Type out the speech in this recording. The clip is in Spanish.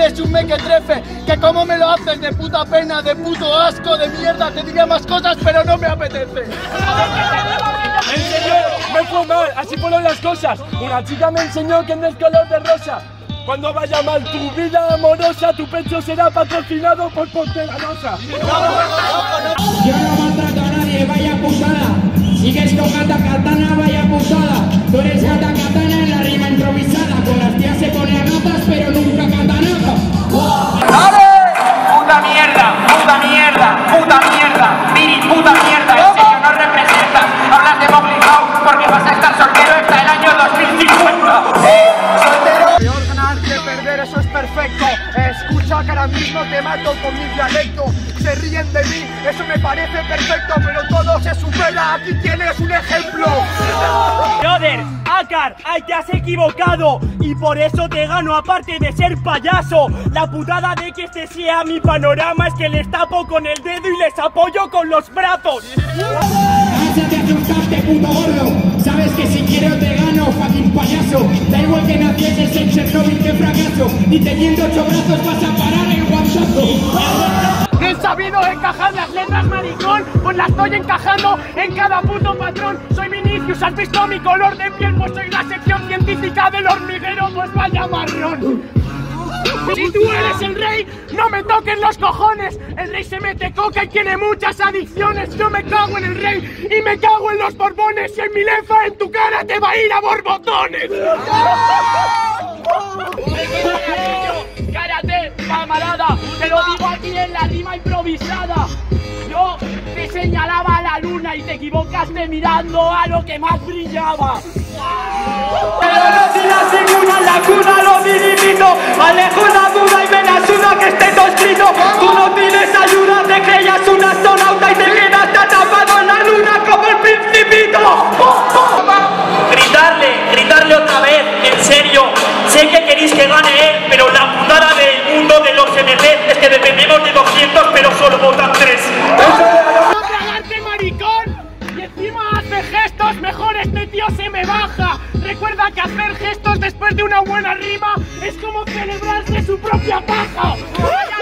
eres un meque trefe, que como me lo haces de puta pena, de puto asco, de mierda, te diría más cosas, pero no me apetece. En serio, me fue mal, así fueron las cosas. Una chica me enseñó que no es color de rosa. Cuando vaya mal tu vida amorosa, tu pecho será patrocinado por Porcelanosa. Yo no maltrato a nadie, vaya putada. Sigues con gata katana, vaya putada. Tú eres gata vas a estar soltero hasta el año 2050. Peor ganar que perder, eso es perfecto. Escucha que ahora mismo te mato con mi dialecto. Se ríen de mí, eso me parece perfecto, pero todo se supera. Aquí tienes un ejemplo. Brother, Akar, ay, te has equivocado y por eso te gano aparte de ser payaso. La putada de que este sea mi panorama es que les tapo con el dedo y les apoyo con los brazos. Asustaste, puto gordo. Sabes que si quiero te gano, fucking payaso. Da igual que nacieses en Chernobyl, que fracaso. Ni teniendo ocho brazos vas a parar el guantazo. He sabido encajar las letras maricón, pues las estoy encajando en cada puto patrón. Soy Vinicius, has visto mi color de piel, pues soy la sección científica del hormiguero, pues vaya marrón. Si tú eres el rey, no me toques los cojones. El rey se mete coca y tiene muchas adicciones. Yo me cago en el rey y me cago en los borbones. Y en mi lefa en tu cara te va a ir a borbotones. Cállate, camarada, te lo digo aquí en la rima improvisada. Yo te señalaba a la luna y te equivocaste mirando a lo que más brillaba. Alejo la duda y me la suda que esté todo escrito. Tú no tienes ayuda, te creías un astronauta y te quedaste atrapado en la luna como el principito. Gritarle, gritarle otra vez, en serio. Sé que queréis que gane él, pero la putada del mundo de los MZ es que dependemos de 200, pero solo votan 3. ¡No tragarte, maricón! Y encima hace gestos, mejor este tío se me baja. Recuerda que hacer gestos de una buena rima es como celebrarse su propia paja. ¡Vaya